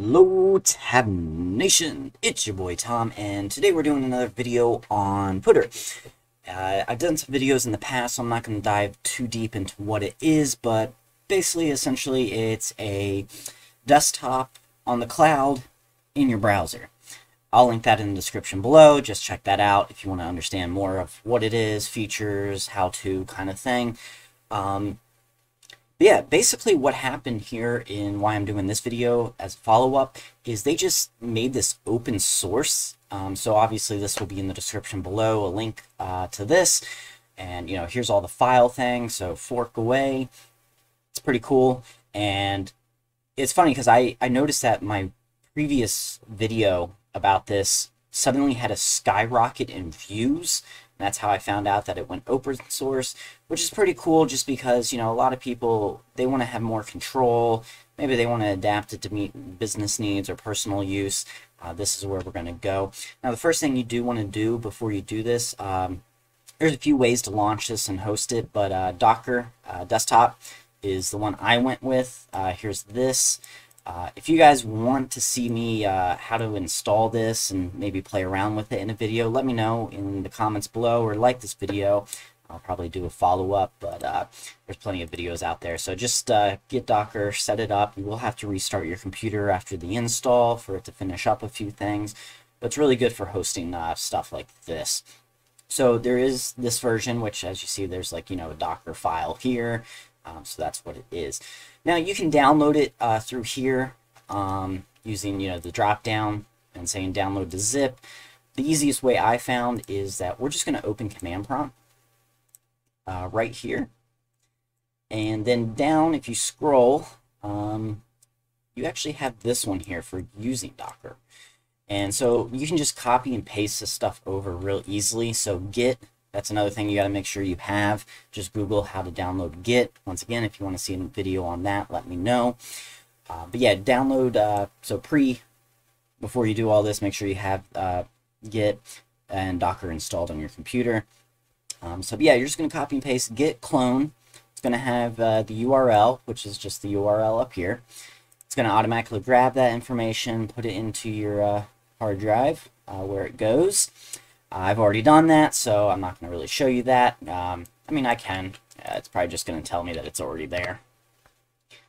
Hello Tab Nation, it's your boy Tom, and today we're doing another video on Puter. Uh, I've done some videos in the past, so I'm not going to dive too deep into what it is, but basically, essentially, it's a desktop on the cloud in your browser. I'll link that in the description below, just check that out if you want to understand more of what it is, features, how to kind of thing. Um, yeah, basically what happened here in why I'm doing this video as a follow-up is they just made this open source. Um, so obviously this will be in the description below, a link uh, to this. And, you know, here's all the file thing. So fork away. It's pretty cool. And it's funny because I, I noticed that my previous video about this suddenly had a skyrocket in views that's how I found out that it went open source, which is pretty cool just because, you know, a lot of people, they want to have more control. Maybe they want to adapt it to meet business needs or personal use. Uh, this is where we're going to go. Now, the first thing you do want to do before you do this, um, there's a few ways to launch this and host it, but uh, Docker uh, desktop is the one I went with. Uh, here's this. Uh, if you guys want to see me uh, how to install this and maybe play around with it in a video, let me know in the comments below or like this video. I'll probably do a follow-up, but uh, there's plenty of videos out there. So just uh, get Docker, set it up. You will have to restart your computer after the install for it to finish up a few things. But it's really good for hosting uh, stuff like this. So there is this version, which as you see, there's like, you know, a Docker file here. Um, so that's what it is. Now you can download it uh, through here um, using you know the drop down and saying download the zip. The easiest way I found is that we're just going to open command prompt uh, right here. And then down, if you scroll, um, you actually have this one here for using Docker. And so you can just copy and paste this stuff over real easily. So git that's another thing you got to make sure you have. Just Google how to download Git. Once again, if you want to see a video on that, let me know. Uh, but yeah, download, uh, so pre, before you do all this, make sure you have uh, Git and Docker installed on your computer. Um, so yeah, you're just going to copy and paste git clone. It's going to have uh, the URL, which is just the URL up here. It's going to automatically grab that information, put it into your uh, hard drive uh, where it goes. I've already done that, so I'm not going to really show you that. Um, I mean, I can. Uh, it's probably just going to tell me that it's already there.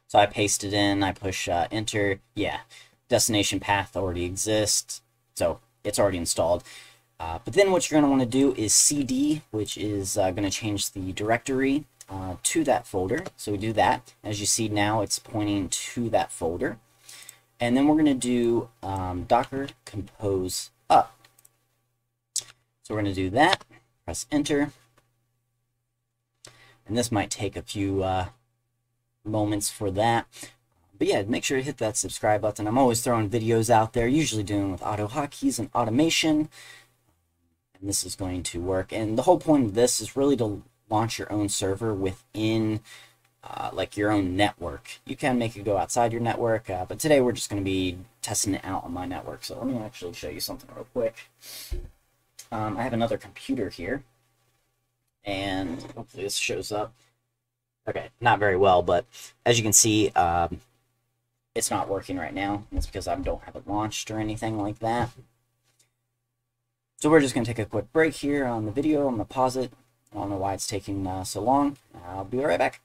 So I paste it in, I push uh, enter. Yeah, destination path already exists, so it's already installed. Uh, but then what you're going to want to do is cd, which is uh, going to change the directory uh, to that folder. So we do that. As you see now, it's pointing to that folder. And then we're going to do um, docker compose up. So we're going to do that, press enter, and this might take a few uh, moments for that. But yeah, make sure to hit that subscribe button. I'm always throwing videos out there, usually doing with AutoHotkeys and automation. And this is going to work. And the whole point of this is really to launch your own server within uh, like your own network. You can make it go outside your network, uh, but today we're just going to be testing it out on my network. So let me actually show you something real quick. Um, I have another computer here, and hopefully this shows up. Okay, not very well, but as you can see, um, it's not working right now. It's because I don't have it launched or anything like that. So we're just going to take a quick break here on the video. I'm going to pause it. I don't know why it's taking uh, so long. I'll be right back.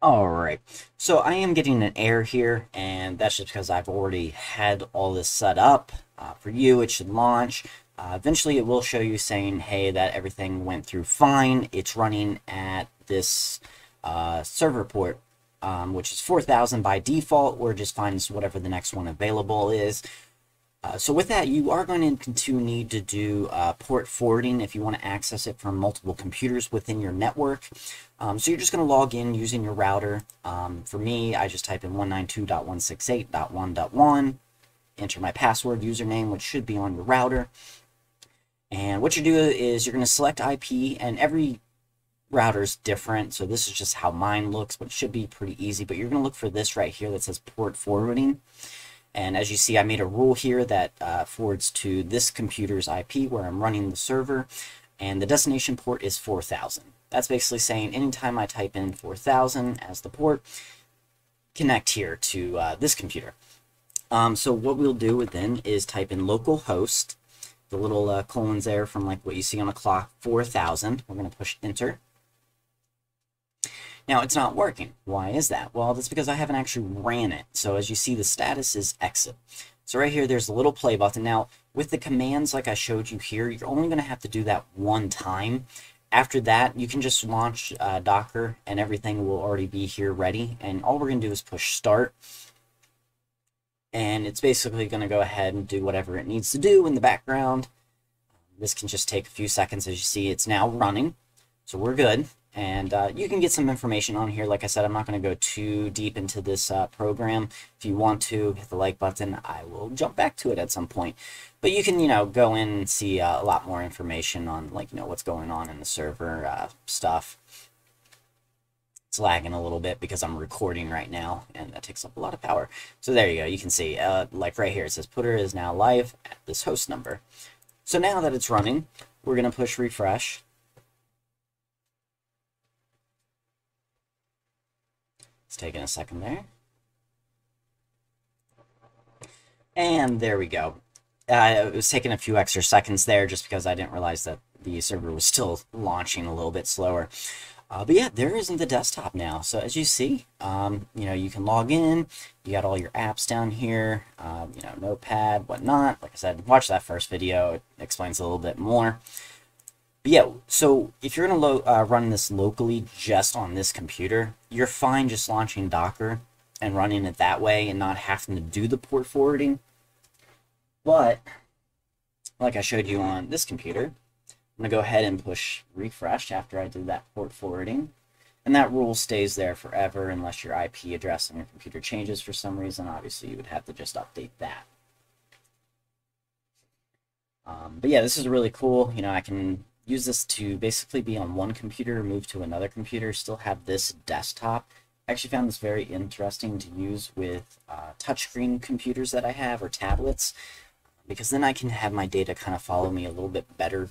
Alright, so I am getting an error here, and that's just because I've already had all this set up. Uh, for you, it should launch. Uh, eventually, it will show you saying, hey, that everything went through fine. It's running at this uh, server port, um, which is 4000 by default, or just finds whatever the next one available is. Uh, so with that, you are going to need to do uh, port forwarding if you want to access it from multiple computers within your network. Um, so you're just going to log in using your router. Um, for me, I just type in 192.168.1.1, enter my password username, which should be on your router. And what you do is you're going to select IP, and every router is different. So this is just how mine looks, but it should be pretty easy. But you're going to look for this right here that says port forwarding. And as you see, I made a rule here that uh, forwards to this computer's IP where I'm running the server, and the destination port is 4000. That's basically saying anytime I type in 4000 as the port, connect here to uh, this computer. Um, so what we'll do with then is type in localhost, the little uh, colons there from like what you see on a clock, 4000. We're going to push enter. Now it's not working. Why is that? Well, that's because I haven't actually ran it. So as you see, the status is exit. So right here, there's a little play button. Now, with the commands like I showed you here, you're only going to have to do that one time. After that, you can just launch uh, Docker and everything will already be here ready. And all we're going to do is push start. And it's basically going to go ahead and do whatever it needs to do in the background. This can just take a few seconds. As you see, it's now running. So we're good. And uh, you can get some information on here. Like I said, I'm not going to go too deep into this uh, program. If you want to, hit the like button. I will jump back to it at some point. But you can, you know, go in and see uh, a lot more information on, like, you know, what's going on in the server uh, stuff. It's lagging a little bit because I'm recording right now, and that takes up a lot of power. So there you go. You can see, uh, like right here, it says Puter is now live at this host number. So now that it's running, we're going to push refresh It's taking a second there. And there we go. Uh, it was taking a few extra seconds there just because I didn't realize that the server was still launching a little bit slower. Uh, but yeah, there isn't the desktop now. So as you see, um, you know, you can log in. You got all your apps down here, um, you know, Notepad, whatnot. Like I said, watch that first video. It explains a little bit more. But yeah, so if you're going to uh, run this locally just on this computer, you're fine just launching Docker and running it that way and not having to do the port forwarding. But, like I showed you on this computer, I'm going to go ahead and push refresh after I did that port forwarding. And that rule stays there forever unless your IP address on your computer changes for some reason. Obviously, you would have to just update that. Um, but yeah, this is really cool. You know, I can use this to basically be on one computer, move to another computer, still have this desktop. I actually found this very interesting to use with uh, touchscreen computers that I have or tablets because then I can have my data kind of follow me a little bit better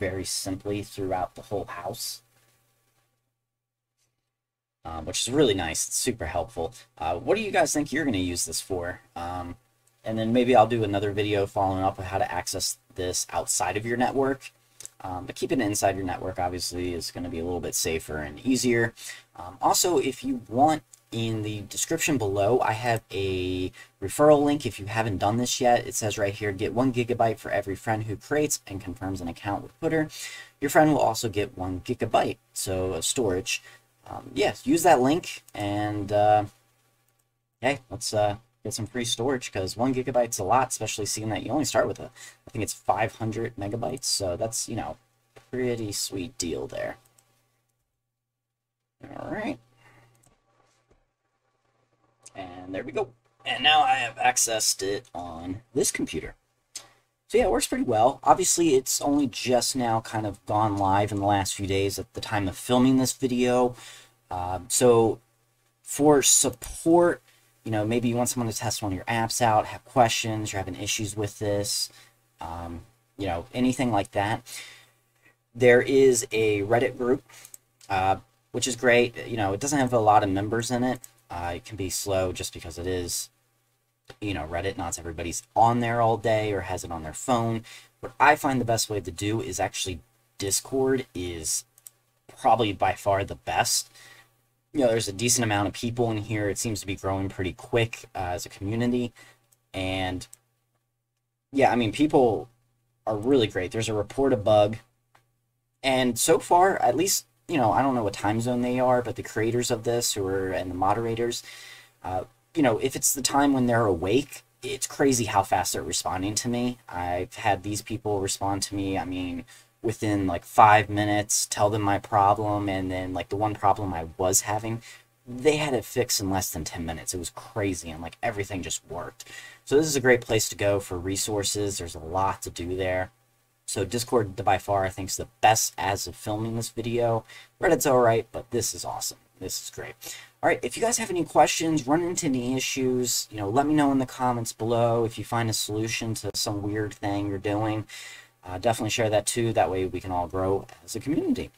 very simply throughout the whole house. Um, which is really nice. It's super helpful. Uh, what do you guys think you're going to use this for? Um, and then maybe I'll do another video following up on how to access this outside of your network um, but keeping it inside your network obviously is going to be a little bit safer and easier. Um, also, if you want in the description below, I have a referral link if you haven't done this yet. It says right here, get one gigabyte for every friend who creates and confirms an account with Puter. Your friend will also get one gigabyte, so uh, storage. Um, yes, use that link and uh, hey, let's uh, get some free storage because one gigabyte's a lot, especially seeing that you only start with a, I think it's 500 megabytes. So that's, you know, pretty sweet deal there. All right. And there we go. And now I have accessed it on this computer. So yeah, it works pretty well. Obviously, it's only just now kind of gone live in the last few days at the time of filming this video. Uh, so for support, you know, maybe you want someone to test one of your apps out, have questions, you're having issues with this, um, you know, anything like that. There is a Reddit group, uh, which is great. You know, it doesn't have a lot of members in it. Uh, it can be slow just because it is, you know, Reddit. Not everybody's on there all day or has it on their phone. What I find the best way to do is actually Discord is probably by far the best you know, there's a decent amount of people in here. It seems to be growing pretty quick uh, as a community. And yeah, I mean, people are really great. There's a report a bug. And so far, at least, you know, I don't know what time zone they are, but the creators of this who are and the moderators, uh, you know, if it's the time when they're awake, it's crazy how fast they're responding to me. I've had these people respond to me. I mean, within like five minutes, tell them my problem, and then like the one problem I was having, they had it fixed in less than 10 minutes. It was crazy, and like everything just worked. So this is a great place to go for resources. There's a lot to do there. So Discord, by far, I think is the best as of filming this video. Reddit's alright, but this is awesome. This is great. Alright, if you guys have any questions, run into any issues, you know, let me know in the comments below if you find a solution to some weird thing you're doing. Uh, definitely share that too. That way we can all grow as a community.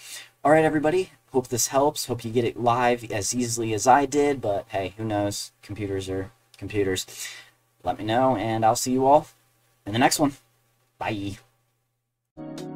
Alright, everybody. Hope this helps. Hope you get it live as easily as I did, but hey, who knows? Computers are computers. Let me know, and I'll see you all in the next one. Bye. Thank you